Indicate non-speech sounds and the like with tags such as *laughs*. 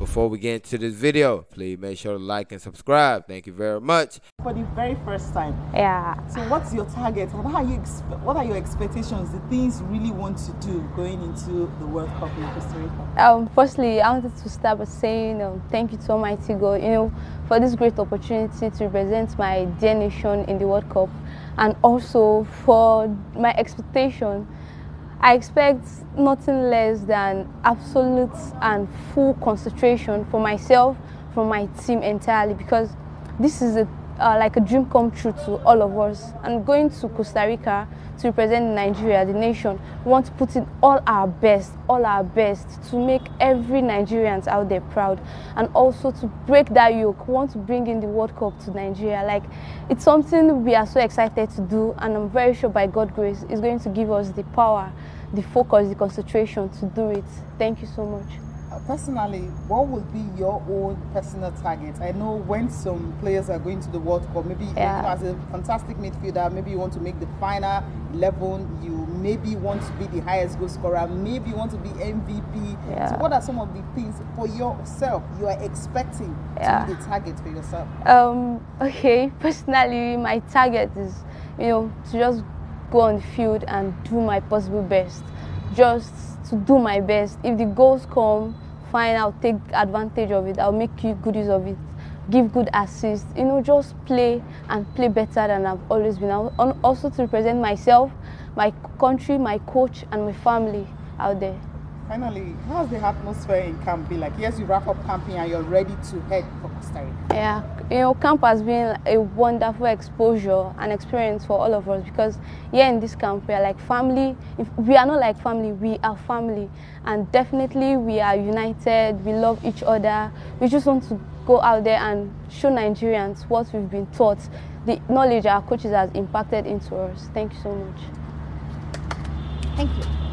before we get into this video, please make sure to like and subscribe. Thank you very much. For the very first time. Yeah. So what's your target? What are you expe- what are your expectations? The things you really want to do going into the World Cup in Costa Rica? Um, firstly, I wanted to start by saying um, thank you to Almighty God, you know, for this great opportunity to represent my dear nation in the World Cup, and also for my expectation I expect nothing less than absolute and full concentration for myself, for my team entirely, because this is a, uh, like a dream come true to all of us. And going to Costa Rica to represent Nigeria, the nation, we want to put in all our best, all our best to make every Nigerians out there proud, and also to break that yoke. We want to bring in the World Cup to Nigeria. Like it's something we are so excited to do, and I'm very sure by God's grace, it's going to give us the power, the focus, the concentration to do it. Thank you so much. Uh, personally, what would be your own personal target? I know when some players are going to the World Cup, maybe yeah. you as a fantastic midfielder, maybe you want to make the final 11, you maybe want to be the highest goal scorer, maybe you want to be MVP. Yeah. So, what are some of the things for yourself you are expecting yeah. to be the target for yourself? Um, *laughs* okay, personally, my target is, you know, to just go on the field and do my possible best. Just to do my best. If the goals come, fine, I'll take advantage of it. I'll make good use of it. Give good assists. You know, just play and play better than I've always been. Also to represent myself, my country, my coach, and my family out there. Finally, how's the atmosphere in camp be like? Yes, you wrap up camping and you're ready to head for Costa Rica. Yeah, you know, camp has been a wonderful exposure and experience for all of us because here in this camp we are like family. If we are not like family, we are family, and definitely we are united. We love each other. We just want to go out there and show Nigerians what we've been taught, the knowledge our coaches has impacted into us. Thank you so much. Thank you.